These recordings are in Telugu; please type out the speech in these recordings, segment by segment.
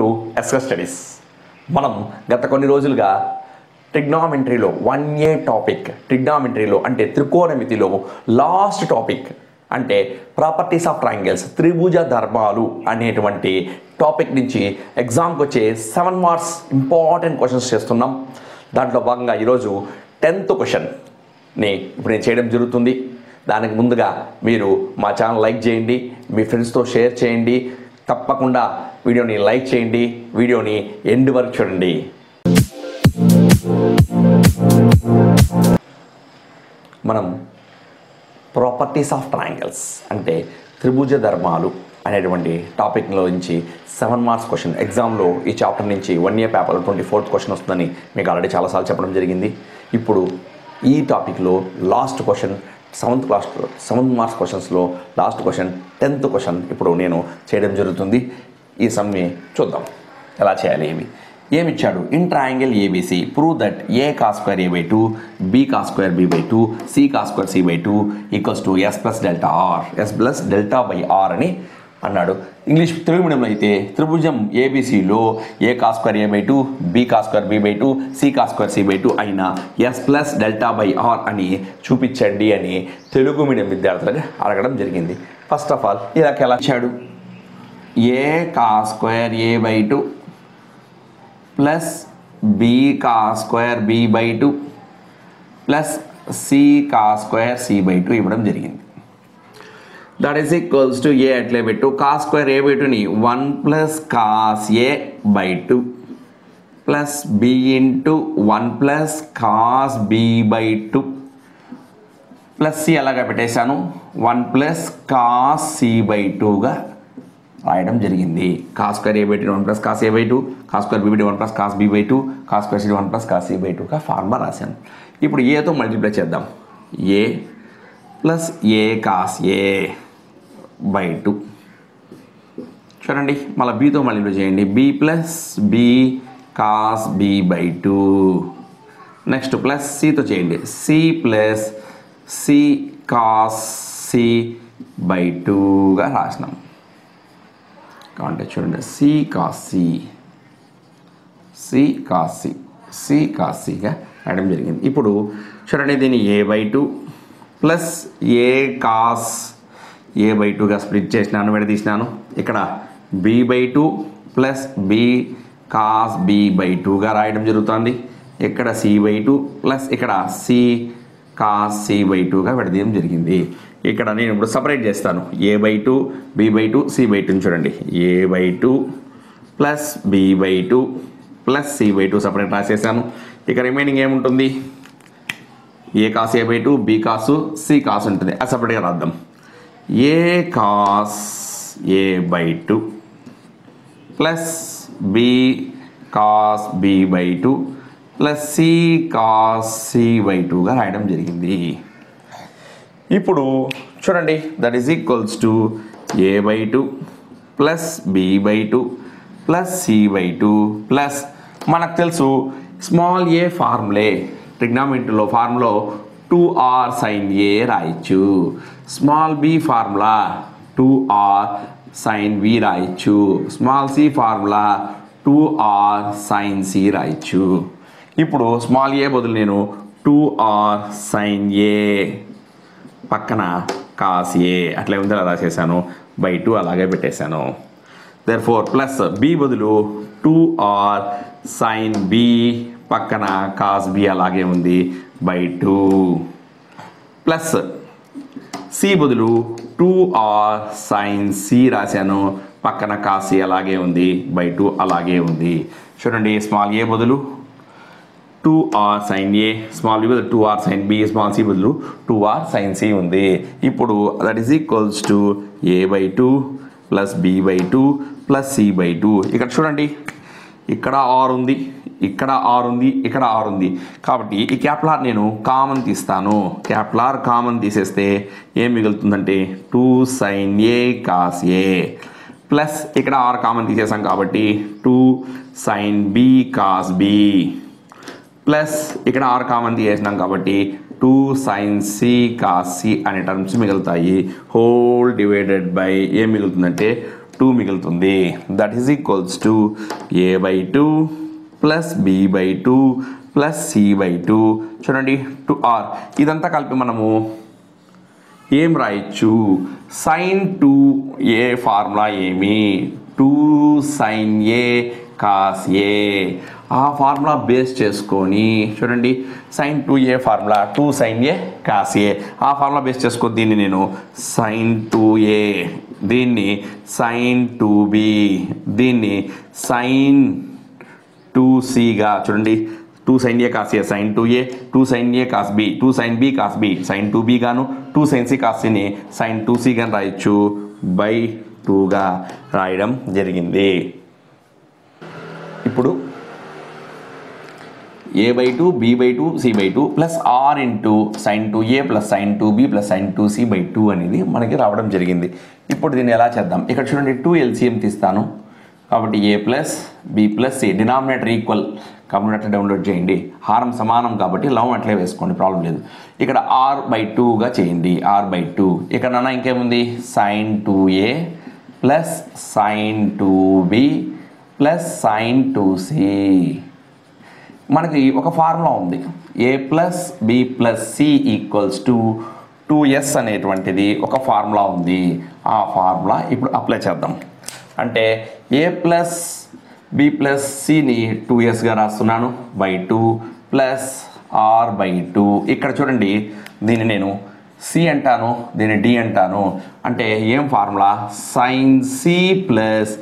టు ఎస్కర్ స్టడీస్ మనం గత కొన్ని రోజులుగా ట్రిగ్నామెంట్రీలో వన్ ఏ టాపిక్ ట్రిగ్నామెంట్రీలో అంటే త్రికోణమితిలో లాస్ట్ టాపిక్ అంటే ప్రాపర్టీస్ ఆఫ్ ట్రయాంగిల్స్ త్రిభుజ ధర్మాలు అనేటువంటి టాపిక్ నుంచి ఎగ్జామ్కి వచ్చే సెవెన్ మార్క్స్ ఇంపార్టెంట్ క్వశ్చన్స్ చేస్తున్నాం. దాంట్లో భాగంగా ఈరోజు టెన్త్ క్వశ్చన్ని ఇప్పుడు నేను చేయడం జరుగుతుంది. దానికి ముందుగా మీరు మా ఛానల్ లైక్ చేయండి మీ ఫ్రెండ్స్తో షేర్ చేయండి తప్పకుండా వీడియోని లైక్ చేయండి వీడియోని ఎండ్ వరకు చూడండి. మనం ప్రాపర్టీస్ ఆఫ్ ట్రయాంగిల్స్ అంటే త్రిభుజ ధర్మాలు అనేటువంటి టాపిక్లో నుంచి సెవెన్ మార్క్స్ క్వశ్చన్ ఎగ్జామ్లో ఈ చాప్టర్ నుంచి one year paper twenty fourth question వస్తుందని మీకు ఆల్రెడీ చాలాసార్లు చెప్పడం జరిగింది. ఇప్పుడు ఈ టాపిక్లో last question seventh class seventh marks క్వశ్చన్స్లో last question tenth question ఇప్పుడు నేను చేయడం జరుగుతుంది. ఈ సమ్మె చూద్దాం. ఎలా చేయాలి ఏమి? ఏమి ఇచ్చాడు in triangle ABC prove that A cos square A by two B cos square B by two C cos square C by two equals to S plus delta R S plus delta by R అని అన్నాడు. ఇంగ్లీష్ తెలుగు మీడియంలో అయితే త్రిభుజం ఏబిసిలో A cos square A by two B cos square B by two C cos square C by two అయిన S plus delta by R అని చూపించండి అని తెలుగు మీడియం విద్యార్థులకు అడగడం జరిగింది. ఫస్ట్ ఆఫ్ ఆల్ ఇలా ఎలా ఇచ్చాడు? A cos square A by two plus B cos square B by two plus C cos square C by two ఇవ్వడం జరిగింది. That is equals to A అట్లే పెట్టు కాస్ స్క్వేర్ ఏ బై టూని one plus cos A by two plus B into one plus cos B by two plus C అలాగా పెట్టేశాను? One plus cos C by టూగా రాయడం జరిగింది. Cos square A by two one plus cos A by two cos square B by one plus cos B by two cos square C one plus cos C by టూగా ఫార్ములా రాశాను. ఇప్పుడు ఏతో మల్టిప్లై చేద్దాం. A plus A cos A by two. చూడండి మళ్ళీ బీతో మళ్ళీ చేయండి. B plus B cos B by two next plus సితో చేయండి. C plus C cos C by టూగా రాసినాం. కాబట్టి చూడండి. C cos C C cos C C cos సిగా రాయడం జరిగింది. ఇప్పుడు చూడండి దీన్ని A by two plus A cos A by టూగా స్ప్లిట్ చేసినాను విడదీసినాను. ఇక్కడ B by two plus B cos B by టూగా రాయడం జరుగుతుంది. ఇక్కడ సి బై టూ ప్లస్ ఇక్కడ సి కాస్ సి బై టూగా విడదీయడం జరిగింది. ఇక్కడ నేను ఇప్పుడు సపరేట్ చేస్తాను. A by two B by two C by టూని చూడండి. A by two plus B by two plus C by two separate రాసేసాను. ఇక రిమైనింగ్ ఏముంటుంది? A cos A by two B cos C cos ఉంటుంది. అది సపరేట్గా రాద్దాం. A cos A by two plus B cos B by two plus C cos C by two రాయడం జరిగింది. ఇప్పుడు చూడండి that is equals to A by two plus B by two plus C by two plus మనకు తెలుసు స్మాల్ ఏ ఫార్ములే ట్రిగ్నామెంట్లో ఫార్ములో టూ ఆర్ సైన్ ఏ రాయొచ్చు. Small B formula two R sine B రాయొచ్చు. Small C formula two R sine C రాయొచ్చు. ఇప్పుడు స్మాల్ ఏ బదులు నేను టూ ఆర్ సైన్ ఏ పక్కన కాస్ ఏ అట్లా ఉందో అలా రాసేసాను. బై టూ అలాగే పెట్టేశాను. దర్ ఫోర్ ప్లస్ బి బదులు టూ ఆర్ సైన్ బి పక్కన కాస్ బి అలాగే ఉంది. బై టూ ప్లస్ సి బదులు టూ ఆర్ సైన్ సి రాశాను పక్కన కాసి అలాగే ఉంది బై టూ అలాగే ఉంది. చూడండి స్మాల్ ఏ బదులు two R sine A small B బదులు two R sine B small C బదులు టూ ఆర్ సైన్ సి ఉంది. ఇప్పుడు that is equals to A by two plus B by two plus C by two ఇక్కడ చూడండి ఇక్కడ ఆర్ ఉంది. ఇక్కడ ఆరు ఉంది ఇక్కడ ఆరు ఉంది. కాబట్టి ఈ క్యాప్లార్ నేను కామన్ తీస్తాను. క్యాప్లార్ కామన్ తీసేస్తే ఏం మిగులుతుందంటే two sine A cos A plus ఇక్కడ ఆర్ కామన్ తీసేసాం కాబట్టి two sine B cos B plus ఇక్కడ ఆర్ కామన్ తీసేసినాం కాబట్టి two sine C cos C అనే టర్మ్స్ మిగులుతాయి. హోల్ డివైడెడ్ బై ఏం మిగులుతుందంటే టూ మిగులుతుంది. That is equals to A by two plus B by two plus C by two చూడండి టూ ఆర్ ఇదంతా కలిపి మనము ఏం రాయొచ్చు? సైన్ టూ ఏ ఫార్ములా ఏమి? Two sine A cos A ఆ ఫార్ములా బేస్ చేసుకొని చూడండి sine two A formula two sine A cos A ఆ ఫార్ములా బేస్ చేసుకొని దీన్ని నేను సైన్ టూ ఏ దీన్ని సైన్ టూ బి దీన్ని సైన్ టూ సిగా చూడండి. Two sine A cos A sine two A two sine A cos B two sine B cos B sine two B గాను. టూ సైన్ సి కాస్ సిని సైన్ టూ సి గాను రాయొచ్చు. బై టూగా రాయడం జరిగింది. ఇప్పుడు A by two B by two C by two plus R into sine two A plus sine two B plus sine two C by two అనేది మనకి రావడం జరిగింది. ఇప్పుడు దీన్ని ఎలా చేద్దాం? ఇక్కడ చూడండి టూ ఎల్సిఎం తీస్తాను. కాబట్టి A plus B plus C denominator equal కాబట్టి అట్లా డౌన్లోడ్ చేయండి. హారం సమానం కాబట్టి లవ్ అట్లే వేసుకోండి ప్రాబ్లం లేదు. ఇక్కడ ఆర్ బై టూగా చేయండి. ఆర్ బై టూ ఇక్కడ నాన్న ఇంకేముంది? Sine two A plus sine two B plus sine two C మనకి ఒక ఫార్ములా ఉంది. A plus B plus C equals to two S అనేటువంటిది ఒక ఫార్ములా ఉంది. ఆ ఫార్ములా ఇప్పుడు అప్లై చేద్దాం. అంటే ఏ ప్లస్ బి ప్లస్ సిని టూ ఎస్గా రాస్తున్నాను by two plus R by two ఇక్కడ చూడండి దీన్ని నేను సి అంటాను దీన్ని డి అంటాను. అంటే ఏం formula sine C plus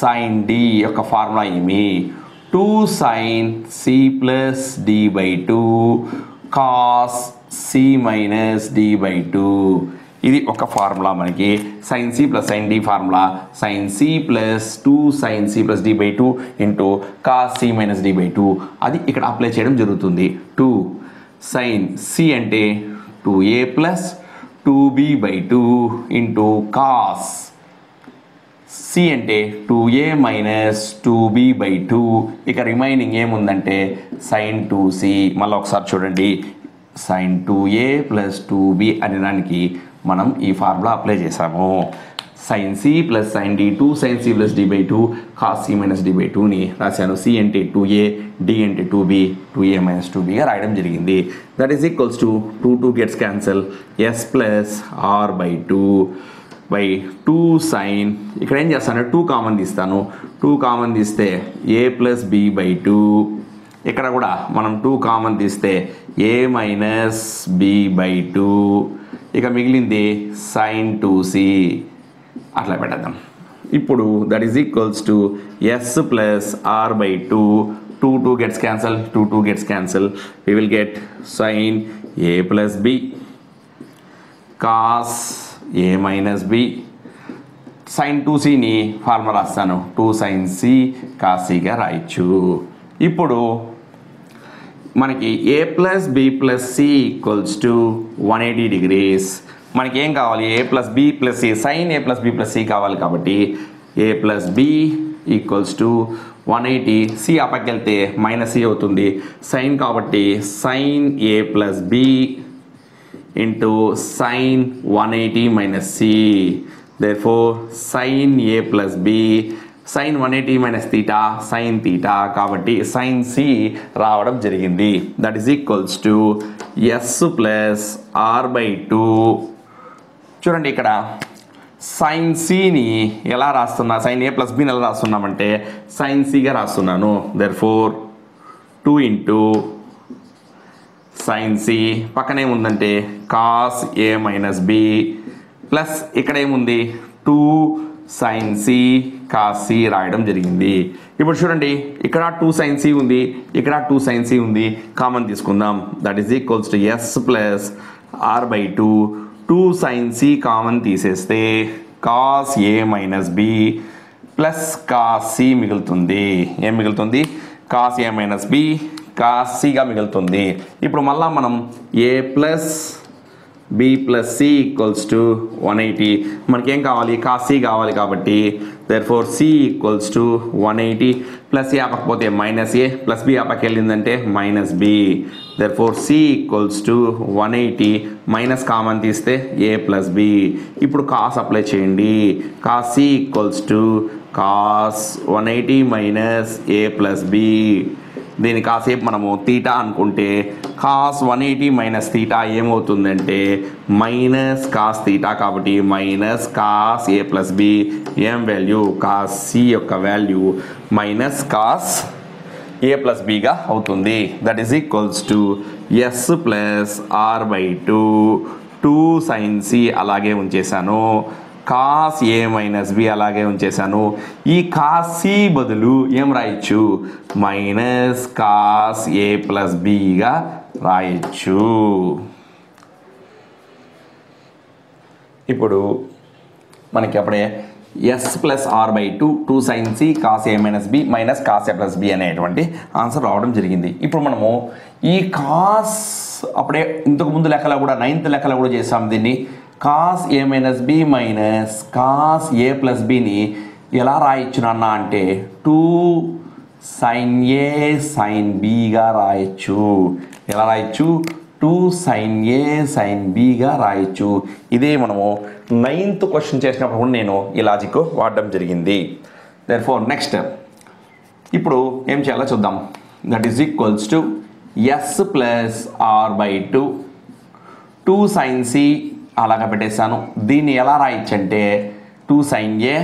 sine D యొక్క ఫార్ములా ఏమి? Two sine C plus D by two cos C minus D by two ఇది ఒక ఫార్ములా మనకి. Sine C plus sine D formula. Sine C plus two sine C plus D by two into cos C minus D by two అది ఇక్కడ అప్లై చేయడం జరుగుతుంది. టూ సైన్ సి అంటే two A plus two B by two into cos C అంటే two A minus two B by two ఇక రిమైనింగ్ ఏముందంటే సైన్ టూ సి మళ్ళీ ఒకసారి చూడండి. Sine two A plus two B అనే దానికి మనం ఈ ఫార్ములా అప్లై చేసాము sine C plus sine D two sine C plus D by two cos C minus D by టూని రాశాను. సి అంటే టూ ఏ డి అంటే two B two A minus two బిగా రాయడం జరిగింది. That is equals to two two gets cancel S plus R by two by two sine ఇక్కడ ఏం చేస్తాను? టూ కామన్ తీస్తాను. టూ కామన్ తీస్తే A plus B by two ఇక్కడ కూడా మనం టూ కామన్ తీస్తే A minus B by two ఇక మిగిలింది సైన్ టూ సి అట్లా పెట్టద్దాం. ఇప్పుడు that is equals to S plus R by two two two gets cancel two two gets cancel we will get sine A plus B cos A minus B sine two సిని ఫార్ములా రాస్తాను. టూ సైన్ సి కాసీగా రాయొచ్చు. ఇప్పుడు మనకి A plus B plus C equals to one eighty degrees మనకి ఏం కావాలి? A plus B plus C sine A plus B plus C కావాలి కాబట్టి A plus B equals to one eighty C అప్పకెళ్తే minus C అవుతుంది. సైన్ కాబట్టి sine A plus B into sine one eighty minus C therefore sine A plus B sine one eighty minus theta sine theta కాబట్టి సైన్ సి రావడం జరిగింది. That is equals to S plus R by two చూడండి ఇక్కడ. సైన్ సిని ఎలా రాస్తున్నా సైన్ ఏ ప్లస్ బిని ఎలా రాస్తున్నామంటే సైన్ సిగా రాస్తున్నాను. Therefore two into sine C పక్కన ఏముందంటే cos A minus B plus ఇక్కడ ఏముంది? Two sine C cos C రాయడం జరిగింది. ఇప్పుడు చూడండి ఇక్కడ టూ సైన్ సి ఉంది ఇక్కడ టూ సైన్ సి ఉంది. కామన్ తీసుకుందాం. That is equals to S plus R by two two sine C common తీసేస్తే cos A minus B plus cos C మిగులుతుంది. ఏం మిగులుతుంది? Cos A minus B cos సిగా మిగులుతుంది. ఇప్పుడు మళ్ళా మనం A plus B plus C equals to one eighty మనకేం కావాలి? కాసి కావాలి కాబట్టి therefore C equals to one eighty plus A ఆపకపోతే మైనస్ ఏ ప్లస్ బి ఆపకి వెళ్ళిందంటే minus B therefore C equals to one eighty minus common తీస్తే ఏ ప్లస్ బి ఇప్పుడు కాస్ అప్లై చేయండి. Cos C equals to cos one eighty minus A plus B దీన్ని కాసేపు మనము తీటా అనుకుంటే cos one eighty minus theta ఏమవుతుందంటే మైనస్ కాస్ తీటా కాబట్టి minus cos A plus B ఏం వాల్యూ? కాస్ సి యొక్క value minus cos A plus బిగా అవుతుంది. That is equals to S plus R by two. Two sine C అలాగే ఉంచేశాను. కాస్ ఏ మైనస్ బి అలాగే ఉంచేశాను. ఈ కాస్ సి బదులు ఏం రాయొచ్చు? మైనస్ కాస్ ఏ ప్లస్ బిగా రాయొచ్చు. ఇప్పుడు మనకి అప్పుడే S plus R by two two sine C cos A minus B minus cos A plus B అనేటువంటి ఆన్సర్ రావడం జరిగింది. ఇప్పుడు మనము ఈ కాస్ అప్పుడే ఇంతకు ముందు లెక్కలో కూడా నైన్త్ లెక్కలో కూడా చేసాం దీన్ని. Cos A minus B minus cos A plus బిని ఎలా రాయొచ్చు నాన్న అంటే టూ సైన్ ఏ సైన్ బిగా రాయొచ్చు. ఎలా రాయొచ్చు? టూ సైన్ ఏ సైన్ బిగా రాయొచ్చు. ఇదే మనము నైన్త్ క్వశ్చన్ చేసినప్పుడు కూడా నేను ఈ లాజిక్ వాడడం జరిగింది. దర్ ఫోర్ నెక్స్ట్ ఇప్పుడు ఏం చేయాలో చూద్దాం. That is equals to S plus R by two two sine C అలాగా పెట్టేశాను. దీన్ని ఎలా రాయొచ్చు అంటే two sine A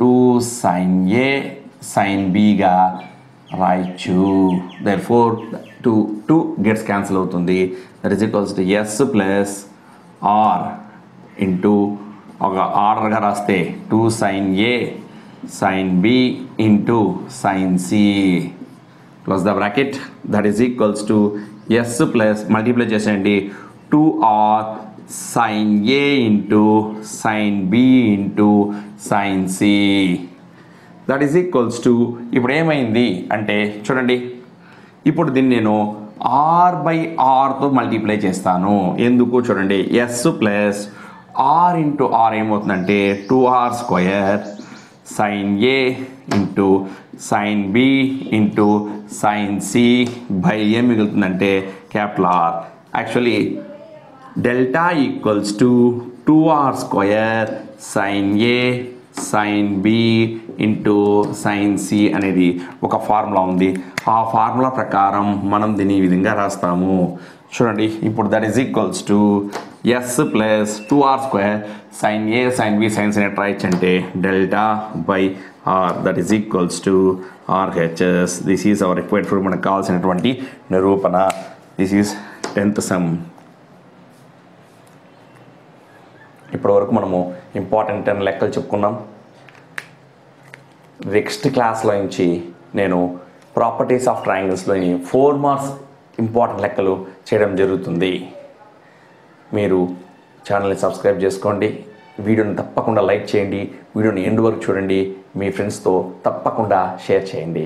two sine A sine బిగా రాయొచ్చు. Therefore two two gets cancel అవుతుంది. That is equals to S plus R into ఒక ఆర్డర్గా రాస్తే two sine A sine B into sine C close the bracket that is equals to S plus multiply చేసేయండి. Two R sine A into sine B into sine C. That is equals to ఇప్పుడు ఏమైంది అంటే చూడండి. ఇప్పుడు దీన్ని నేను ఆర్ బై ఆర్తో మల్టిప్లై చేస్తాను. ఎందుకు చూడండి? S plus R into R ఏమవుతుందంటే two R square sine A into sine B into sine C by ఏం మిగులుతుందంటే capital R actually delta equals to two R square sine A sine B into sine C అనేది ఒక ఫార్ములా ఉంది. ఆ ఫార్ములా ప్రకారం మనం దీన్ని ఈ విధంగా రాస్తాము. చూడండి ఇప్పుడు that is equals to S plus two R square sine A sine B sine C try అంటే delta by R that is equals to RHS this is our required food మనకు కావాల్సినటువంటి నిరూపణ. దిస్ ఈజ్ టెన్త్ సమ్ ఇప్పటివరకు మనము ఇంపార్టెంట్ టెన్ లెక్కలు చెప్పుకున్నాం. నెక్స్ట్ క్లాస్లో నుంచి నేను ప్రాపర్టీస్ ఆఫ్ ట్రయాంగిల్స్లోని ఫోర్ మార్క్స్ ఇంపార్టెంట్ లెక్కలు చేయడం జరుగుతుంది. మీరు ఛానల్ని సబ్స్క్రైబ్ చేసుకోండి. వీడియోని తప్పకుండా లైక్ చేయండి. వీడియోని ఎండ్ వరకు చూడండి. మీ ఫ్రెండ్స్తో తప్పకుండా షేర్ చేయండి.